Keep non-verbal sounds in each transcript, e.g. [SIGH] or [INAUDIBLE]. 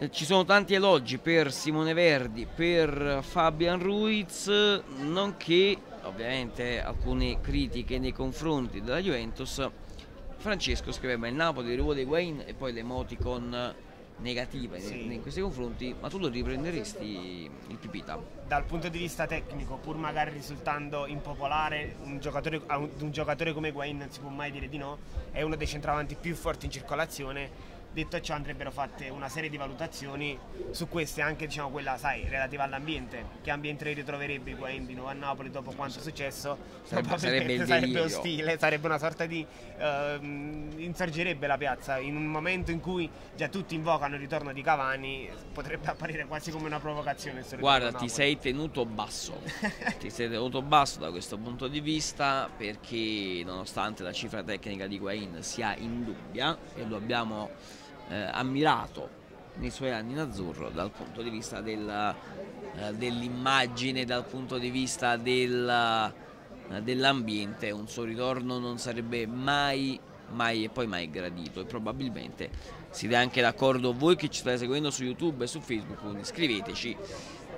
Eh, ci sono tanti elogi per Simone Verdi, per Fabian Ruiz, nonché ovviamente alcune critiche nei confronti della Juventus. Francesco scriveva il Napoli, il ruolo di Wayne e poi l'emoticon negativa sì. in, questi confronti, ma tu lo riprenderesti il Pipita? Dal punto di vista tecnico, pur magari risultando impopolare, un giocatore, un giocatore come Wayne non si può mai dire di no, è uno dei centravanti più forti in circolazione Detto ciò andrebbero fatte una serie di valutazioni su queste, anche diciamo, quella sai, relativa all'ambiente. Che ambiente ritroverebbe Higuain di nuovo a Napoli dopo quanto è successo? Sarebbe, [LAUGHS] sarebbe, sarebbe ostile, sarebbe una sorta di... Uh, insorgerebbe la piazza. In un momento in cui già tutti invocano il ritorno di Cavani, potrebbe apparire quasi come una provocazione. Guarda, ti sei tenuto basso. [LAUGHS] ti sei tenuto basso da questo punto di vista perché nonostante la cifra tecnica di Higuain sia indubbia e lo abbiamo eh, ammirato nei suoi anni in azzurro dal punto di vista del, eh, dell'immagine, dal punto di vista del, eh, dell'ambiente, un suo ritorno non sarebbe mai, mai e poi mai gradito e probabilmente siete anche d'accordo voi che ci state seguendo su YouTube e su Facebook, quindi iscriveteci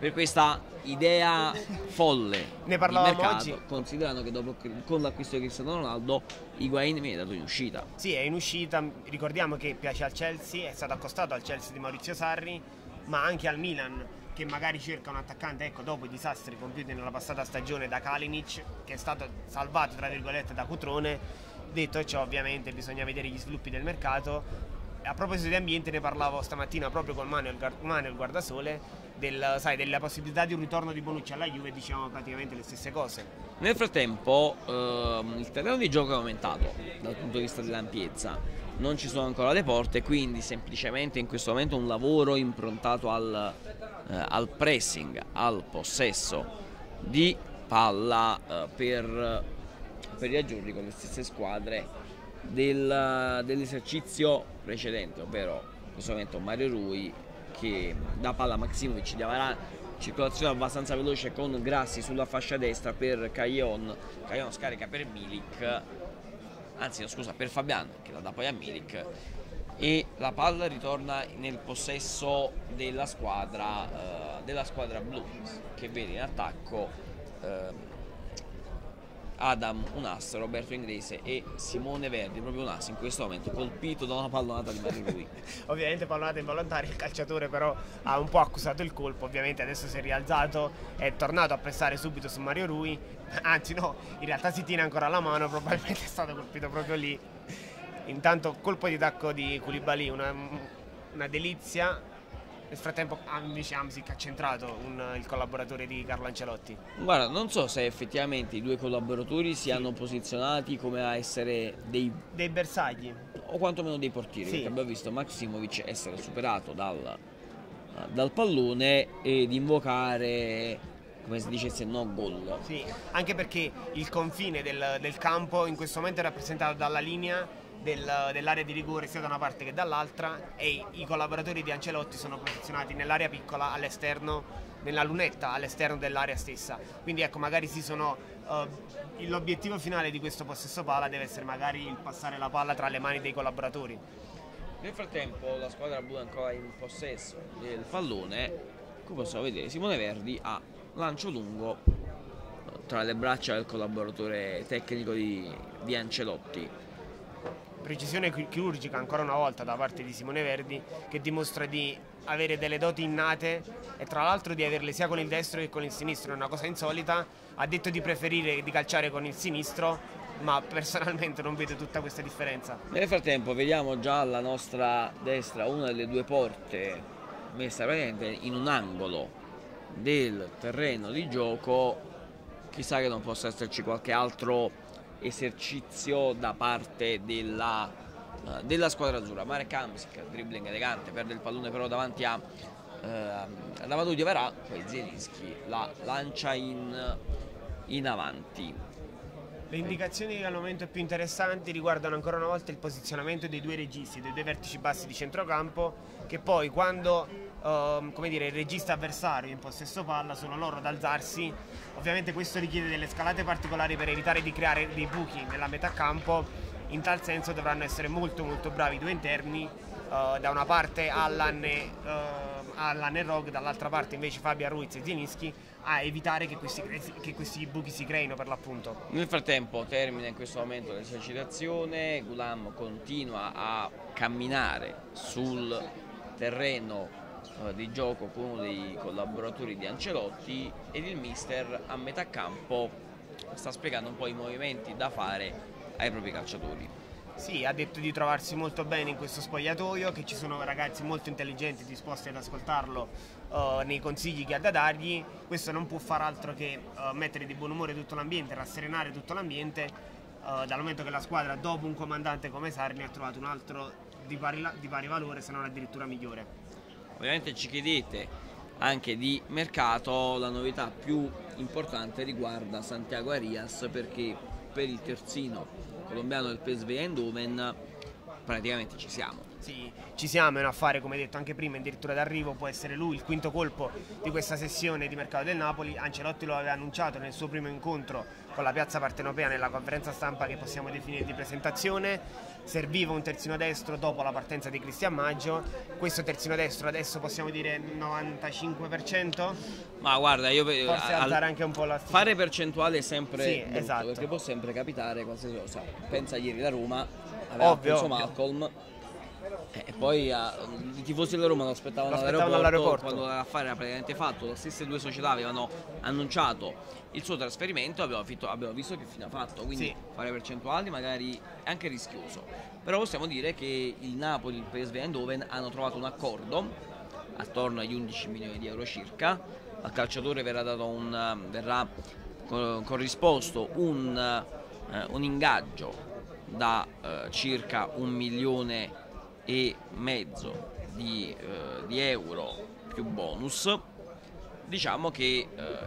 per questa idea folle ne parlavamo mercato, oggi. considerando che dopo con l'acquisto di Cristiano Ronaldo Higuain viene dato in uscita. Sì è in uscita. Ricordiamo che piace al Chelsea è stato accostato al Chelsea di Maurizio Sarri ma anche al Milan che magari cerca un attaccante ecco dopo i disastri compiuti nella passata stagione da Kalinic che è stato salvato tra virgolette da Cutrone. Detto ciò ovviamente bisogna vedere gli sviluppi del mercato a proposito di ambiente ne parlavo stamattina proprio con Manuel, Manuel Guardasole del, sai, della possibilità di un ritorno di Bonucci alla Juve diciamo praticamente le stesse cose. Nel frattempo ehm, il terreno di gioco è aumentato dal punto di vista dell'ampiezza. Non ci sono ancora le porte quindi semplicemente in questo momento un lavoro improntato al, eh, al pressing al possesso di palla eh, per, per gli azzurri con le stesse squadre del, dell'esercizio precedente, ovvero questo momento Mario Rui che da palla Maximovic diavarà circolazione abbastanza veloce con Grassi sulla fascia destra per Caillon, Caillon scarica per Milik, anzi no, scusa per Fabian che la dà poi a Milik. E la palla ritorna nel possesso della squadra, eh, della squadra blu che vede in attacco eh, Adam un asso, Roberto Inglese e Simone Verdi, proprio un asso in questo momento, colpito da una pallonata di Mario Rui. [LAUGHS] ovviamente pallonata involontaria, il calciatore però ha un po' accusato il colpo, ovviamente adesso si è rialzato, è tornato a pressare subito su Mario Rui, [LAUGHS] anzi no, in realtà si tiene ancora la mano, probabilmente è stato colpito proprio lì. Intanto colpo di tacco di Koulibaly, una, una delizia, nel frattempo invece Amsic ha centrato un, il collaboratore di Carlo Ancelotti. Guarda, non so se effettivamente i due collaboratori siano sì. posizionati come a essere dei... dei bersagli. O quantomeno dei portieri, sì. perché abbiamo visto Maximovic essere superato dal, dal pallone ed invocare come si dicesse no gol. Sì, anche perché il confine del, del campo in questo momento è rappresentato dalla linea del, dell'area di rigore sia da una parte che dall'altra e i collaboratori di Ancelotti sono posizionati nell'area piccola all'esterno, nella lunetta all'esterno dell'area stessa. Quindi ecco, magari si sono uh, l'obiettivo finale di questo possesso palla deve essere magari il passare la palla tra le mani dei collaboratori. Nel frattempo la squadra blu è ancora in possesso del pallone. Come possiamo vedere Simone Verdi ha lancio lungo tra le braccia del collaboratore tecnico di, di Ancelotti precisione chirurgica ancora una volta da parte di Simone Verdi che dimostra di avere delle doti innate e tra l'altro di averle sia con il destro che con il sinistro, è una cosa insolita, ha detto di preferire di calciare con il sinistro ma personalmente non vedo tutta questa differenza. Nel frattempo vediamo già alla nostra destra una delle due porte messa praticamente in un angolo del terreno di gioco, chissà che non possa esserci qualche altro esercizio da parte della, uh, della squadra azzurra. Marek Hamsik, dribbling elegante, perde il pallone però davanti a uh, davanti di Avarà, poi Zelinski la lancia in, in avanti. Le indicazioni al momento più interessanti riguardano ancora una volta il posizionamento dei due registi, dei due vertici bassi di centrocampo, che poi quando uh, come dire, il regista avversario in possesso palla sono loro ad alzarsi. Ovviamente questo richiede delle scalate particolari per evitare di creare dei buchi nella metà campo. In tal senso dovranno essere molto molto bravi i due interni uh, da una parte Allan e, uh, Allan e Rogue, dall'altra parte invece Fabio Ruiz e Zielinski a evitare che questi, che questi, buchi si creino per l'appunto. Nel frattempo termina in questo momento l'esercitazione, Gulam continua a camminare sul terreno di gioco con uno dei collaboratori di Ancelotti ed il mister a metà campo sta spiegando un po' i movimenti da fare ai propri calciatori. Sì, ha detto di trovarsi molto bene in questo spogliatoio, che ci sono ragazzi molto intelligenti disposti ad ascoltarlo uh, nei consigli che ha da dargli. Questo non può far altro che uh, mettere di buon umore tutto l'ambiente, rasserenare tutto l'ambiente, uh, dal momento che la squadra dopo un comandante come Sarni ha trovato un altro di pari, di pari valore, se non addirittura migliore. Ovviamente ci chiedete anche di mercato, la novità più importante riguarda Santiago Arias perché per il terzino colombiano del PSV Eindhoven praticamente ci siamo. Sì, ci siamo, è un affare come detto anche prima, addirittura d'arrivo, può essere lui il quinto colpo di questa sessione di mercato del Napoli. Ancelotti lo aveva annunciato nel suo primo incontro con la piazza partenopea nella conferenza stampa che possiamo definire di presentazione. Serviva un terzino destro dopo la partenza di Cristian Maggio. Questo terzino destro adesso possiamo dire 95%? Ma guarda, io forse al, alzare anche un po' la Fare percentuale è sempre sì, brutto, esatto. perché può sempre capitare qualsiasi cosa. Pensa ieri da Roma, aveva ovvio, ovvio. Malcolm e poi uh, i tifosi della Roma lo aspettavano, aspettavano all'aeroporto, quando l'affare era praticamente fatto, le stesse due società avevano annunciato il suo trasferimento, abbiamo, fitto, abbiamo visto che fine ha fatto, quindi sì. fare percentuali magari è anche rischioso. Però possiamo dire che il Napoli e il PSV Eindhoven hanno trovato un accordo attorno agli 11 milioni di euro circa, al calciatore verrà, dato un, verrà corrisposto un, uh, un ingaggio da uh, circa un milione e mezzo di, eh, di euro più bonus diciamo che eh,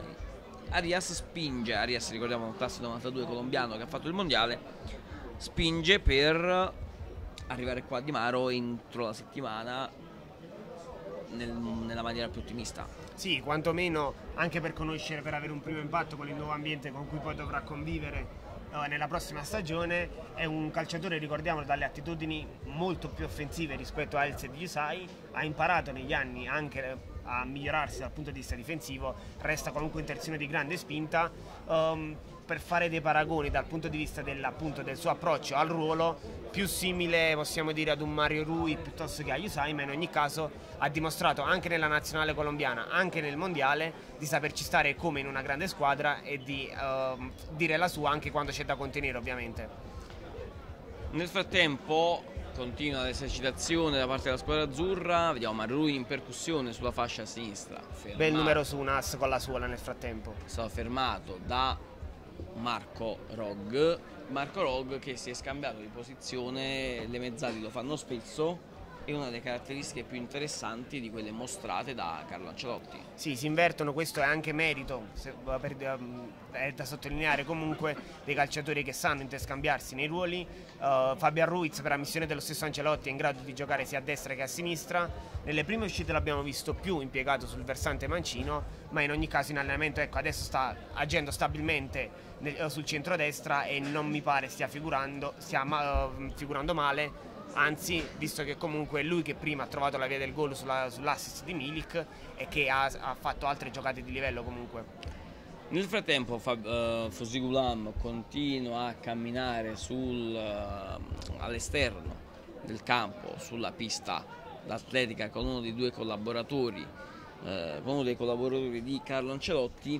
Arias spinge Arias ricordiamo un classe 92 colombiano che ha fatto il mondiale spinge per arrivare qua a Di Maro entro la settimana nel, nella maniera più ottimista. Sì, quantomeno anche per conoscere, per avere un primo impatto con il nuovo ambiente con cui poi dovrà convivere nella prossima stagione è un calciatore, ricordiamolo, dalle attitudini molto più offensive rispetto a Elze Yusai, ha imparato negli anni anche a migliorarsi dal punto di vista difensivo, resta comunque in terzino di grande spinta. Um, per fare dei paragoni dal punto di vista del, appunto, del suo approccio al ruolo, più simile possiamo dire ad un Mario Rui piuttosto che a Yusai, ma in ogni caso ha dimostrato anche nella nazionale colombiana, anche nel mondiale, di saperci stare come in una grande squadra e di uh, dire la sua anche quando c'è da contenere ovviamente. Nel frattempo continua l'esercitazione da parte della squadra azzurra, vediamo Marrui in percussione sulla fascia sinistra. Fermato. Bel numero su Nas con la suola nel frattempo. Stato fermato da Marco Rog. Marco Rog che si è scambiato di posizione, le mezzali lo fanno spesso è una delle caratteristiche più interessanti di quelle mostrate da Carlo Ancelotti. Sì, si invertono, questo è anche merito, se, per, um, è da sottolineare comunque dei calciatori che sanno interscambiarsi nei ruoli. Uh, Fabian Ruiz per ammissione dello stesso Ancelotti è in grado di giocare sia a destra che a sinistra. Nelle prime uscite l'abbiamo visto più impiegato sul versante mancino, ma in ogni caso in allenamento ecco, adesso sta agendo stabilmente sul centro-destra e non mi pare stia figurando, stia uh, figurando male anzi visto che comunque è lui che prima ha trovato la via del gol sulla, sull'assist di Milik e che ha, ha, fatto altre giocate di livello comunque. Nel frattempo Fab, uh, Fosigulam continua a camminare sul, uh, all'esterno del campo, sulla pista l'atletica con uno dei due collaboratori, uh, uno dei collaboratori di Carlo Ancelotti,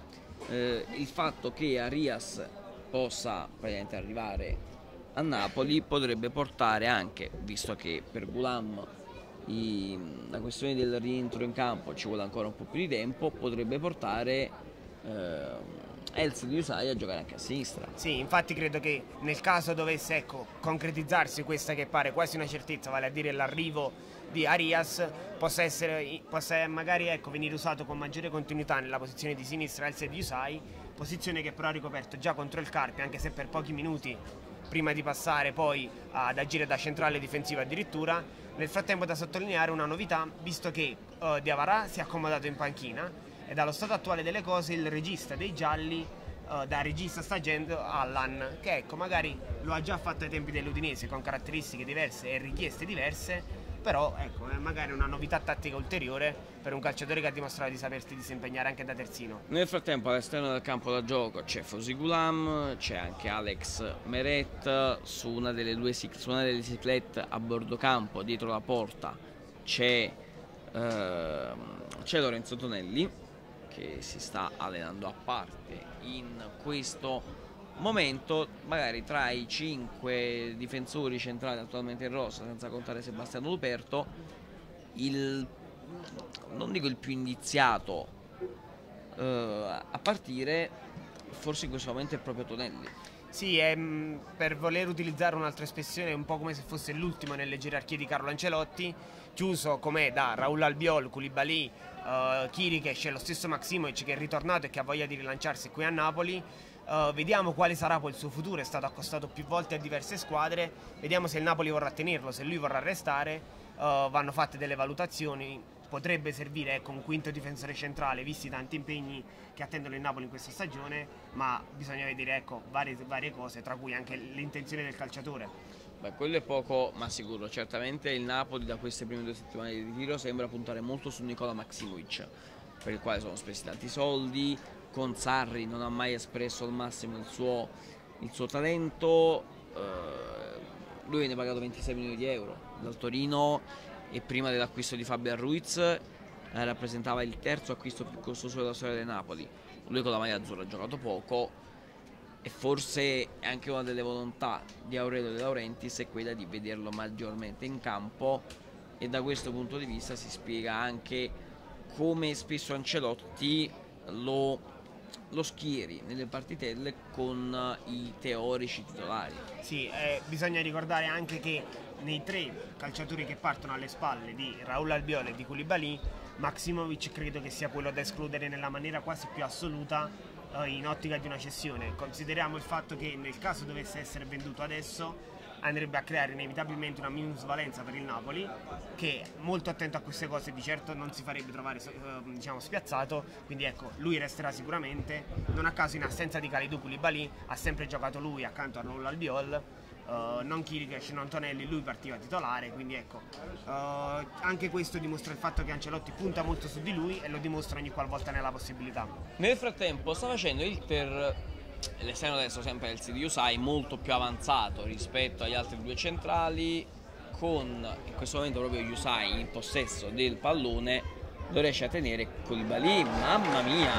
il fatto che Arias possa arrivare a Napoli potrebbe portare anche, visto che per Gulam i, la questione del rientro in campo ci vuole ancora un po' più di tempo, potrebbe portare eh, Els di Usai a giocare anche a sinistra. Sì, infatti credo che nel caso dovesse ecco, concretizzarsi questa che pare quasi una certezza, vale a dire l'arrivo di Arias, possa, essere, possa magari ecco, venire usato con maggiore continuità nella posizione di sinistra Els di Usai, posizione che però ha ricoperto già contro il Carpi, anche se per pochi minuti prima di passare poi ad agire da centrale difensiva addirittura. Nel frattempo da sottolineare una novità, visto che uh, Diavara si è accomodato in panchina e dallo stato attuale delle cose il regista dei gialli uh, da regista sta Allan, che ecco magari lo ha già fatto ai tempi dell'Udinese con caratteristiche diverse e richieste diverse, però ecco, magari una novità tattica ulteriore per un calciatore che ha dimostrato di sapersi disimpegnare anche da terzino. Nel frattempo all'esterno del campo da gioco c'è Fosigulam, c'è anche Alex Meret su una delle due su una delle ciclette a bordo campo dietro la porta c'è, eh, c'è Lorenzo Tonelli che si sta allenando a parte in questo momento magari tra i cinque difensori centrali attualmente in rosa senza contare Sebastiano Luperto il non dico il più indiziato eh, a partire forse in questo momento è proprio Tonelli. Sì, è, mm, per voler utilizzare un'altra espressione un po' come se fosse l'ultimo nelle gerarchie di Carlo Ancelotti chiuso com'è da Raul Albiol, Koulibaly, uh, Kirikesh e lo stesso Maximovic che è ritornato e che ha voglia di rilanciarsi qui a Napoli Uh, vediamo quale sarà poi il suo futuro, è stato accostato più volte a diverse squadre, vediamo se il Napoli vorrà tenerlo, se lui vorrà restare, uh, vanno fatte delle valutazioni, potrebbe servire ecco, un quinto difensore centrale visti tanti impegni che attendono il Napoli in questa stagione, ma bisogna vedere ecco, varie, varie cose, tra cui anche l'intenzione del calciatore. Beh, quello è poco ma sicuro, certamente il Napoli da queste prime due settimane di ritiro sembra puntare molto su Nicola Maximovic, per il quale sono spesi tanti soldi, con Sarri non ha mai espresso al massimo il suo, il suo talento, eh, lui viene pagato 26 milioni di euro dal Torino e prima dell'acquisto di Fabian Ruiz eh, rappresentava il terzo acquisto più costoso della storia del Napoli. Lui con la maglia azzurra ha giocato poco e forse è anche una delle volontà di Aurelio De Laurentiis è quella di vederlo maggiormente in campo e da questo punto di vista si spiega anche come spesso Ancelotti lo lo schieri nelle partitelle con i teorici titolari. Sì, eh, bisogna ricordare anche che nei tre calciatori che partono alle spalle di Raul Albiol e di Koulibaly, Maximovic credo che sia quello da escludere nella maniera quasi più assoluta eh, in ottica di una cessione. Consideriamo il fatto che nel caso dovesse essere venduto adesso andrebbe a creare inevitabilmente una minusvalenza per il Napoli che molto attento a queste cose di certo non si farebbe trovare eh, diciamo, spiazzato quindi ecco lui resterà sicuramente. Non a caso in assenza di Kalidou Koulibaly ha sempre giocato lui accanto a Raul Albiol. Uh, non Kirikesh, non Tonelli, lui partiva titolare, quindi ecco, uh, anche questo dimostra il fatto che Ancelotti punta molto su di lui e lo dimostra ogni qualvolta nella possibilità. Nel frattempo sta facendo il per l'esterno destro sempre del City Usai molto più avanzato rispetto agli altri due centrali con in questo momento proprio Usai in possesso del pallone lo riesce a tenere Koulibaly mamma mia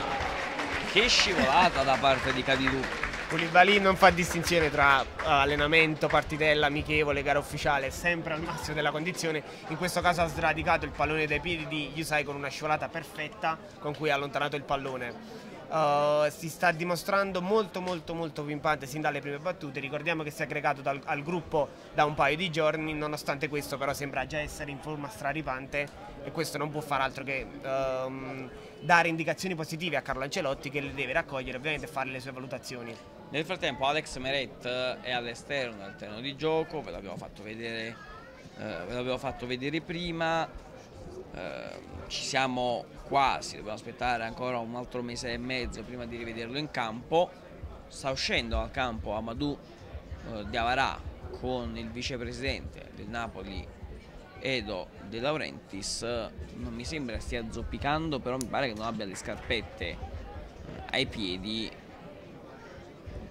che scivolata da parte di Cadidu Koulibaly non fa distinzione tra uh, allenamento, partitella, amichevole, gara ufficiale, sempre al massimo della condizione. In questo caso ha sradicato il pallone dai piedi di Yusai con una scivolata perfetta con cui ha allontanato il pallone. Uh, si sta dimostrando molto molto molto pimpante sin dalle prime battute. Ricordiamo che si è aggregato dal, al gruppo da un paio di giorni. Nonostante questo però sembra già essere in forma straripante e questo non può fare altro che um, dare indicazioni positive a Carlo Ancelotti che le deve raccogliere ovviamente e fare le sue valutazioni. Nel frattempo Alex Meret è all'esterno del terreno di gioco. Ve l'abbiamo fatto vedere, eh, ve l'avevo fatto vedere prima eh, ci siamo quasi, dobbiamo aspettare ancora un altro mese e mezzo prima di rivederlo in campo. Sta uscendo al campo Amadou eh, Diavarà con il vicepresidente del Napoli Edo De Laurentiis. Non mi sembra stia zoppicando, però mi pare che non abbia le scarpette eh, ai piedi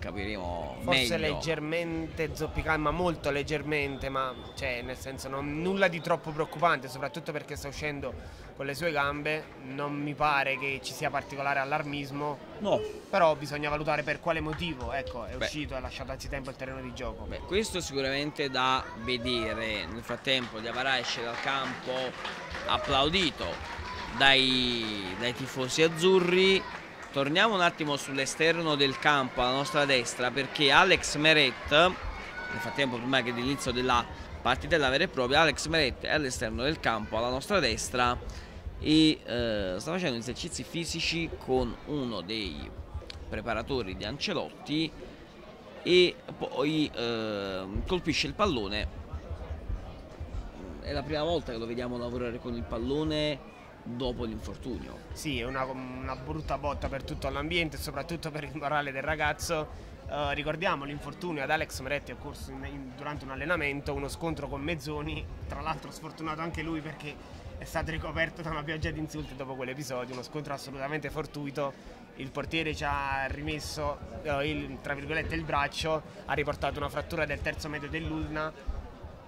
capiremo Forse meglio. leggermente zoppicante, ma molto leggermente, ma cioè, nel senso non, nulla di troppo preoccupante, soprattutto perché sta uscendo con le sue gambe, non mi pare che ci sia particolare allarmismo. No. Però bisogna valutare per quale motivo, ecco, è Beh. uscito e ha lasciato anzitempo il terreno di gioco. Beh, questo è sicuramente da vedere. Nel frattempo Diavara esce dal campo applaudito dai, dai tifosi azzurri Torniamo un attimo sull'esterno del campo alla nostra destra perché Alex Meret, nel frattempo prima che dell'inizio della partita vera e propria, Alex Meret è all'esterno del campo alla nostra destra e eh, sta facendo esercizi fisici con uno dei preparatori di Ancelotti e poi eh, colpisce il pallone. È la prima volta che lo vediamo lavorare con il pallone dopo l'infortunio. Sì, è una, una brutta botta per tutto l'ambiente soprattutto per il morale del ragazzo. Uh, ricordiamo l'infortunio ad Alex Meretti occorso in, in, durante un allenamento, uno scontro con Mezzoni, tra l'altro sfortunato anche lui perché è stato ricoperto da una pioggia di insulti dopo quell'episodio, uno scontro assolutamente fortuito. Il portiere ci ha rimesso uh, il, il braccio, ha riportato una frattura del terzo medio dell'ulna.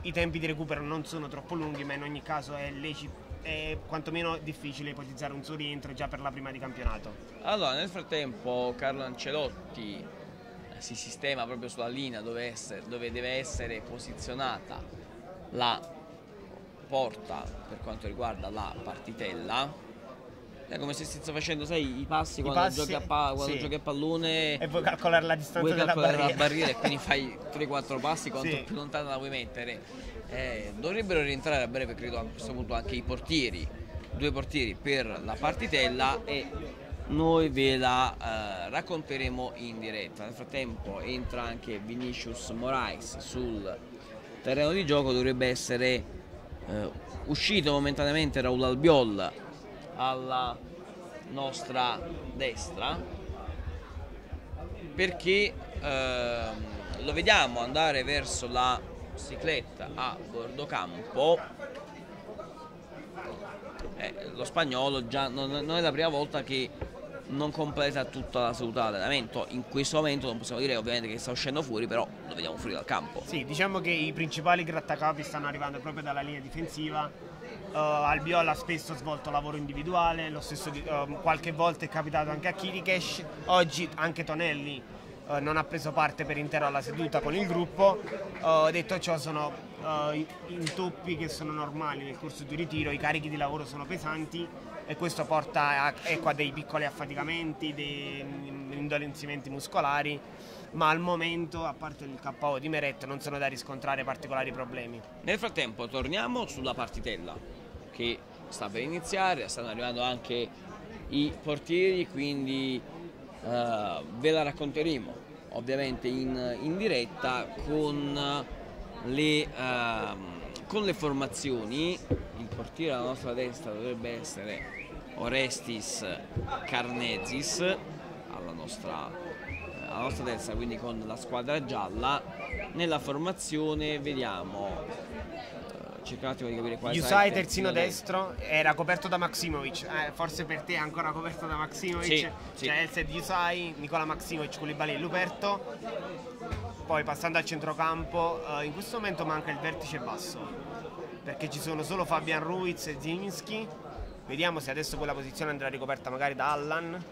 I tempi di recupero non sono troppo lunghi, ma in ogni caso è lecito è quantomeno difficile ipotizzare un suo rientro già per la prima di campionato. Allora, nel frattempo Carlo Ancelotti eh, si sistema proprio sulla linea dove, essere, dove deve essere posizionata la porta per quanto riguarda la partitella. È come se stesse facendo, sai, i passi, I quando, passi, giochi, a pa- quando sì. giochi a pallone e vuoi calcolare la distanza vuoi della calcolare barriera. la barriera e quindi fai 3-4 passi quanto sì. più lontana la vuoi mettere eh, dovrebbero rientrare a breve, credo a questo punto anche i portieri, due portieri per la partitella e noi ve la eh, racconteremo in diretta. Nel frattempo entra anche Vinicius Morais sul terreno di gioco, dovrebbe essere eh, uscito momentaneamente Raul Albiol alla nostra destra perché eh, lo vediamo andare verso la cicletta a bordo campo eh, lo spagnolo già non, non, è la prima volta che non completa tutta la seduta di in questo momento non possiamo dire ovviamente che sta uscendo fuori però lo vediamo fuori dal campo. Sì diciamo che i principali grattacapi stanno arrivando proprio dalla linea difensiva uh, ha spesso svolto lavoro individuale lo stesso uh, qualche volta è capitato anche a Kirikesh oggi anche Tonelli eh, non ha preso parte per intero alla seduta con il gruppo. Uh, detto ciò sono uh, intoppi che sono normali nel corso di ritiro, i carichi di lavoro sono pesanti e questo porta a, ecco, a dei piccoli affaticamenti, dei indolenzimenti muscolari, ma al momento, a parte il KO di Meret, non sono da riscontrare particolari problemi. Nel frattempo torniamo sulla partitella che sta per iniziare, stanno arrivando anche i portieri, quindi Uh, ve la racconteremo ovviamente in, in diretta con le, uh, con le, formazioni. Il portiere alla nostra destra dovrebbe essere Orestis Carnezis alla nostra, alla nostra destra, quindi con la squadra gialla. Nella formazione vediamo un attimo di capire quale Yusai terzino destro era coperto da Maximovic. Eh, forse per te è ancora coperto da Maximovic. Sì, sì. c'è Elset Yusai Nicola Maximovic Koulibaly e Luperto. Poi passando al centrocampo eh, in questo momento manca il vertice basso. Perché ci sono solo Fabian Ruiz e Ziminski vediamo se adesso quella posizione andrà ricoperta magari da Allan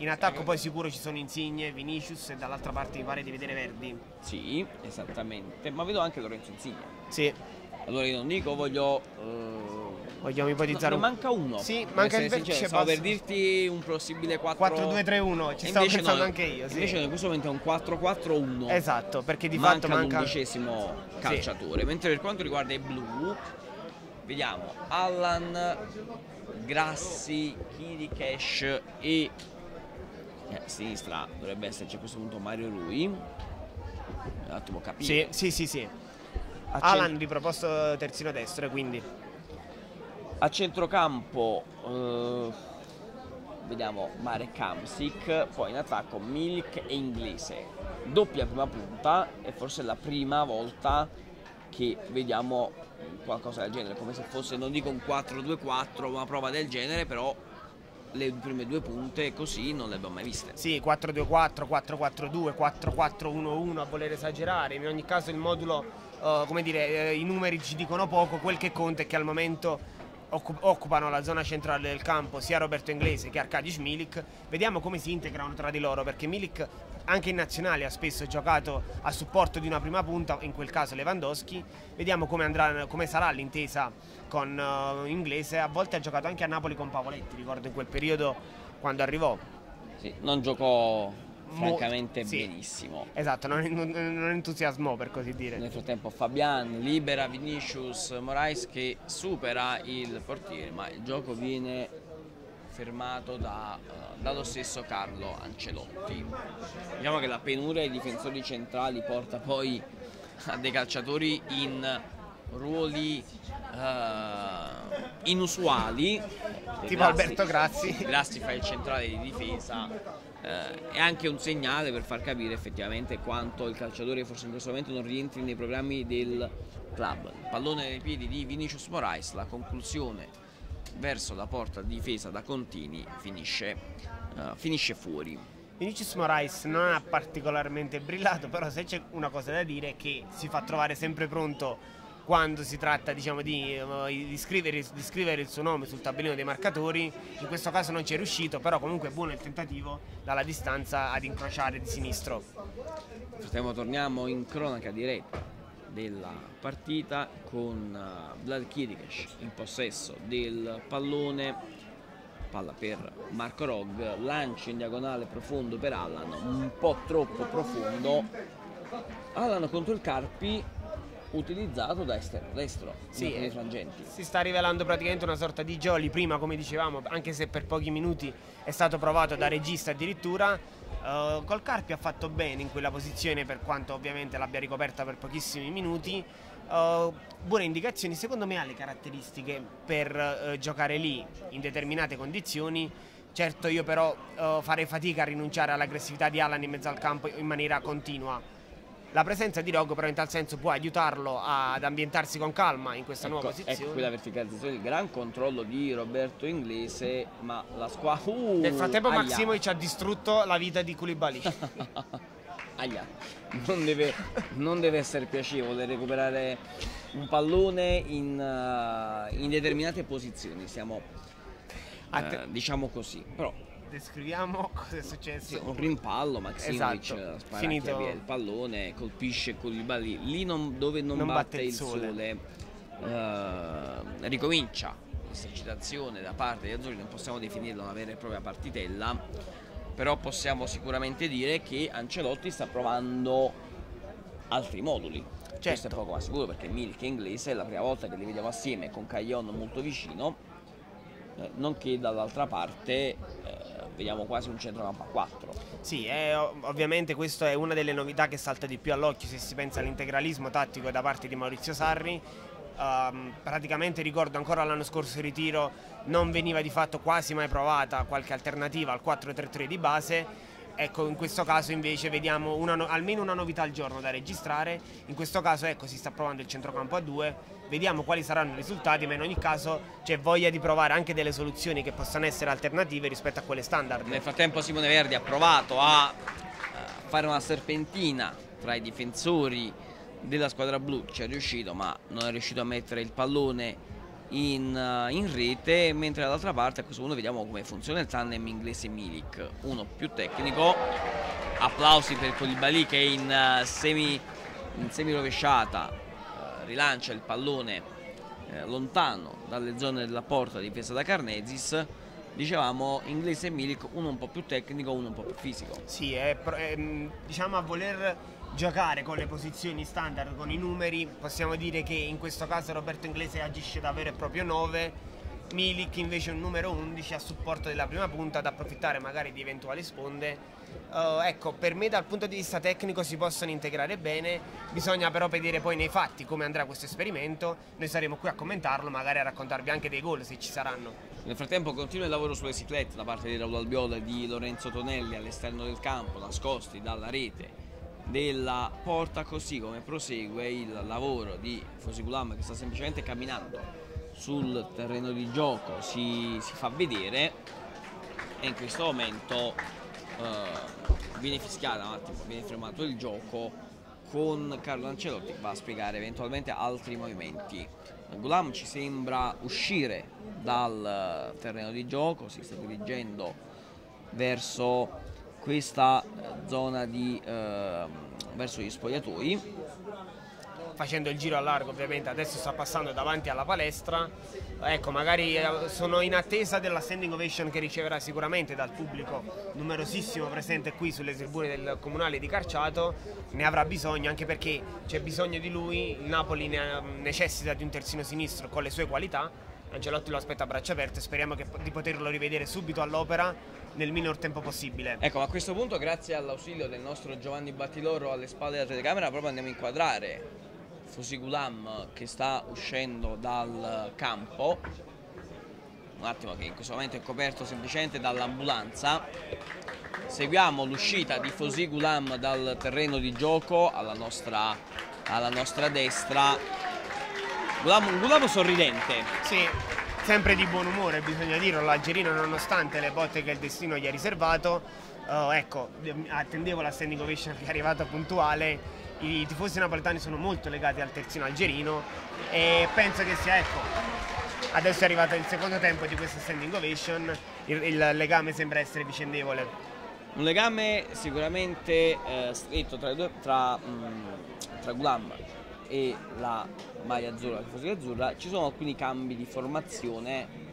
in attacco poi sicuro ci sono Insigne, Vinicius e dall'altra parte mi pare di vedere Verdi. Sì, esattamente, ma vedo anche Lorenzo Insigne. Sì. Allora io non dico voglio... Uh... Vogliamo ipotizzare no, un... manca uno. Sì, manca il vertice Stavo per dirti un possibile 4 4-2-3-1, ci stavo pensando no, anche io, sì. Invece in questo momento è un 4-4-1. Esatto, perché di manca fatto manca l'undicesimo calciatore, sì. mentre per quanto riguarda i blu vediamo Allan Grassi, Kiri Cash e eh, a sinistra dovrebbe esserci a questo punto Mario Rui. Un attimo capire. Sì, sì, sì, sì. Alan riproposto terzino destro, quindi. A centrocampo eh, vediamo Marek Kamsik, poi in attacco Milk e Inglese. Doppia prima punta e forse è la prima volta che vediamo qualcosa del genere, come se fosse, non dico un 4-2-4, una prova del genere, però le prime due punte così non le abbiamo mai viste. Sì, 4-2-4, 4-4-2, 4-4-1-1 a voler esagerare, in ogni caso il modulo uh, come dire, uh, i numeri ci dicono poco, quel che conta è che al momento occupano la zona centrale del campo sia Roberto Inglese che Arkadiusz Milik. Vediamo come si integrano tra di loro perché Milik anche in nazionale ha spesso giocato a supporto di una prima punta, in quel caso Lewandowski. Vediamo come, andrà, come sarà l'intesa con uh, Inglese. A volte ha giocato anche a Napoli con Pavoletti, ricordo in quel periodo quando arrivò. Sì, non giocò francamente sì. benissimo. Esatto, non, non, non, entusiasmò per così dire. Nel frattempo Fabian libera Vinicius Morais che supera il portiere, ma il gioco viene fermato da, uh, dallo stesso Carlo Ancelotti. Diciamo che la penuria dei difensori centrali porta poi a dei calciatori in ruoli uh, inusuali. Tipo Alberto Grazzi. Grassi fa il centrale di difesa. Eh, è anche un segnale per far capire effettivamente quanto il calciatore forse in questo momento non rientri nei programmi del club. Pallone nei piedi di Vinicius Moraes, la conclusione verso la porta difesa da Contini finisce, uh, finisce fuori. Vinicius Moraes non ha particolarmente brillato, però se c'è una cosa da dire è che si fa trovare sempre pronto quando si tratta diciamo, di, uh, di, scrivere, di, scrivere, il suo nome sul tabellino dei marcatori, in questo caso non ci è riuscito, però comunque è buono il tentativo dalla distanza ad incrociare di sinistro. Torniamo in cronaca diretta della partita con uh, Vlad Kirikesh in possesso del pallone palla per Marco Rog lancio in diagonale profondo per Allan un po' troppo profondo Allan contro il Carpi utilizzato da esterno destro sì, nei frangenti. Si sta rivelando praticamente una sorta di Jolly, prima come dicevamo, anche se per pochi minuti è stato provato da regista addirittura. Uh, col Carpi ha fatto bene in quella posizione per quanto ovviamente l'abbia ricoperta per pochissimi minuti. Uh, buone indicazioni, secondo me ha le caratteristiche per uh, giocare lì in determinate condizioni. Certo io però farei fatica a rinunciare all'aggressività di Alan in mezzo al campo in maniera continua la presenza di Rogo però in tal senso può aiutarlo ad ambientarsi con calma in questa ecco, nuova posizione. Ecco qui la verticalizzazione, il gran controllo di Roberto Inglese, ma la squadra... Uh, Nel frattempo aia. Maximovic ha distrutto la vita di Koulibaly. [LAUGHS] aia, non deve, non deve, essere piacevole recuperare un pallone in, uh, in determinate posizioni, siamo... Uh, diciamo così, però descriviamo [LAUGHS] cosa è successo. Un rimpallo, Maximovic esatto. spara Finito. via il pallone, colpisce Koulibaly, lì non, dove non, non batte, batte, il sole, sole uh, ricomincia l'esercitazione da parte degli azzurri, non possiamo definirla una vera e propria partitella, però possiamo sicuramente dire che Ancelotti sta provando altri moduli. Certo. Questo è poco ma sicuro perché Milk e Inglese è la prima volta che li vediamo assieme con Caglion molto vicino, eh, nonché dall'altra parte eh, vediamo quasi un centrocampo a 4. Sì, è, ovviamente questa è una delle novità che salta di più all'occhio se si pensa all'integralismo tattico da parte di Maurizio Sarri. Um, praticamente ricordo ancora l'anno scorso il ritiro non veniva di fatto quasi mai provata qualche alternativa al 4-3-3 di base Ecco, in questo caso invece vediamo una no almeno una novità al giorno da registrare. In questo caso ecco, si sta provando il centrocampo a due. Vediamo quali saranno i risultati, ma in ogni caso c'è voglia di provare anche delle soluzioni che possano essere alternative rispetto a quelle standard. Nel frattempo Simone Verdi ha provato a fare una serpentina tra i difensori della squadra blu, ci è riuscito, ma non è riuscito a mettere il pallone in, uh, in rete mentre dall'altra parte a questo punto vediamo come funziona il tandem inglese Milik uno più tecnico. Applausi per Colibali che in, uh, semi, in semi rovesciata uh, rilancia il pallone lontano dalle zone della porta difesa da Carnezis dicevamo inglese Milik uno un po' più tecnico uno un po' più fisico. Sì è, è diciamo a voler giocare con le posizioni standard, con i numeri, possiamo dire che in questo caso Roberto Inglese agisce da vero e proprio 9, Milik invece un numero 11 a supporto della prima punta ad approfittare magari di eventuali sponde. Uh, ecco, per me dal punto di vista tecnico si possono integrare bene, bisogna però vedere poi nei fatti come andrà questo esperimento, noi saremo qui a commentarlo, magari a raccontarvi anche dei gol se ci saranno. Nel frattempo continua il lavoro sulle ciclette da parte di Raul Albiola e di Lorenzo Tonelli all'esterno del campo, nascosti dalla rete della porta così come prosegue il lavoro di Fosigulam che sta semplicemente camminando sul terreno di gioco. Si, si fa vedere e in questo momento eh, viene fischiata un attimo, viene fermato il gioco con Carlo Ancelotti va a spiegare eventualmente altri movimenti. Gulam ci sembra uscire dal terreno di gioco si sta dirigendo verso questa eh, zona di, eh, verso gli spogliatoi. Facendo il giro a largo ovviamente adesso sta passando davanti alla palestra. Ecco magari eh, sono in attesa della standing ovation che riceverà sicuramente dal pubblico numerosissimo presente qui sulle tribune del comunale di Carciato. Ne avrà bisogno anche perché c'è bisogno di lui. Il Napoli ne necessita di un terzino sinistro con le sue qualità Ancelotti lo aspetta a braccia aperte speriamo che, di poterlo rivedere subito all'opera nel minor tempo possibile. Ecco, a questo punto, grazie all'ausilio del nostro Giovanni Battiloro alle spalle della telecamera, proprio andiamo a inquadrare Fosigulam che sta uscendo dal campo un attimo che in questo momento è coperto semplicemente dall'ambulanza. Seguiamo l'uscita di Fosi Gulam dal terreno di gioco alla nostra, alla nostra destra. Un Gulam sorridente. Sì, sempre di buon umore, bisogna dirlo, l'Algerino nonostante le botte che il destino gli ha riservato, uh, ecco, attendevo la standing ovation che è arrivata puntuale, i tifosi napoletani sono molto legati al terzino algerino e penso che sia, ecco, adesso è arrivato il secondo tempo di questa standing ovation, il, il legame sembra essere vicendevole. Un legame sicuramente eh, stretto tra, tra, mh, mm, tra Gulam e la maglia azzurra, la tifoseria azzurra, ci sono alcuni cambi di formazione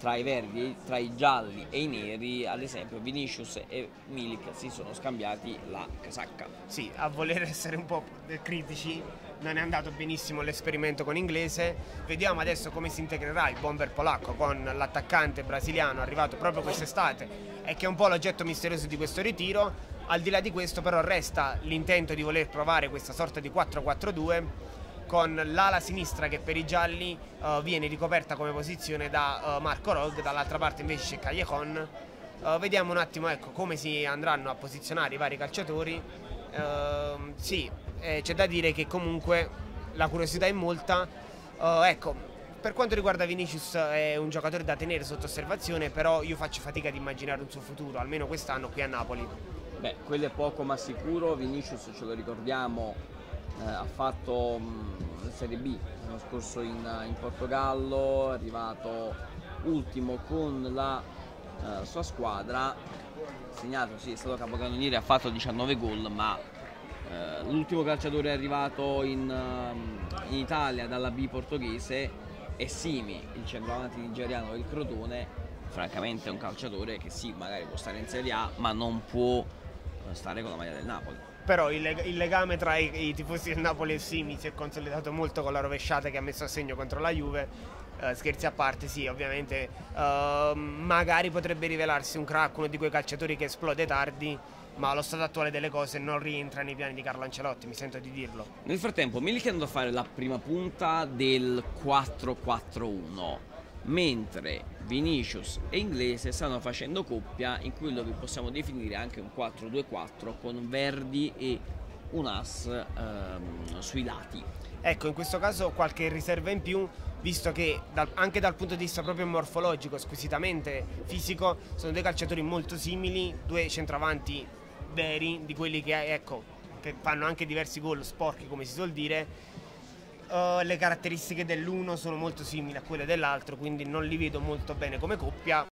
tra i verdi, tra i gialli e i neri, ad esempio Vinicius e Milik si sono scambiati la casacca. Sì, a voler essere un po' critici, non è andato benissimo l'esperimento con inglese. Vediamo adesso come si integrerà il bomber polacco con l'attaccante brasiliano arrivato proprio quest'estate e che è un po' l'oggetto misterioso di questo ritiro. Al di là di questo però resta l'intento di voler provare questa sorta di 4-4-2 con l'ala sinistra che per i gialli uh, viene ricoperta come posizione da uh, Marco Rog, dall'altra parte invece c'è Callejon. Uh, vediamo un attimo ecco, come si andranno a posizionare i vari calciatori. Ehm, sì, eh, c'è da dire che comunque la curiosità è molta. ecco, per quanto riguarda Vinicius è un giocatore da tenere sotto osservazione, però io faccio fatica ad immaginare un suo futuro, almeno quest'anno qui a Napoli. Beh, quello è poco ma sicuro, Vinicius ce lo ricordiamo eh, ha fatto mh, mm, Serie B l'anno scorso in, in, Portogallo, è arrivato ultimo con la eh, sua squadra, segnato, sì, è stato capocannoniere, ha fatto 19 gol, ma eh, l'ultimo calciatore arrivato in, in, Italia dalla B portoghese è Simi, il centravanti nigeriano del Crotone, francamente è un calciatore che sì, magari può stare in Serie A, ma non può stare con la maglia del Napoli però il, leg- il legame tra i-, i, tifosi del Napoli e Simi si è consolidato molto con la rovesciata che ha messo a segno contro la Juve. Uh, scherzi a parte, sì, ovviamente uh, magari potrebbe rivelarsi un crack, uno di quei calciatori che esplode tardi, ma allo stato attuale delle cose non rientra nei piani di Carlo Ancelotti, mi sento di dirlo. Nel frattempo Milik è andato a fare la prima punta del 4-4-1 mentre Vinicius e Inglese stanno facendo coppia in quello che possiamo definire anche un 4-2-4 con Verdi e un as ehm, sui lati. Ecco, in questo caso qualche riserva in più, visto che dal, anche dal punto di vista proprio morfologico, squisitamente fisico, sono due calciatori molto simili, due centravanti veri, di quelli che, ecco, che fanno anche diversi gol sporchi, come si suol dire, Uh, le caratteristiche dell'uno sono molto simili a quelle dell'altro, quindi non li vedo molto bene come coppia.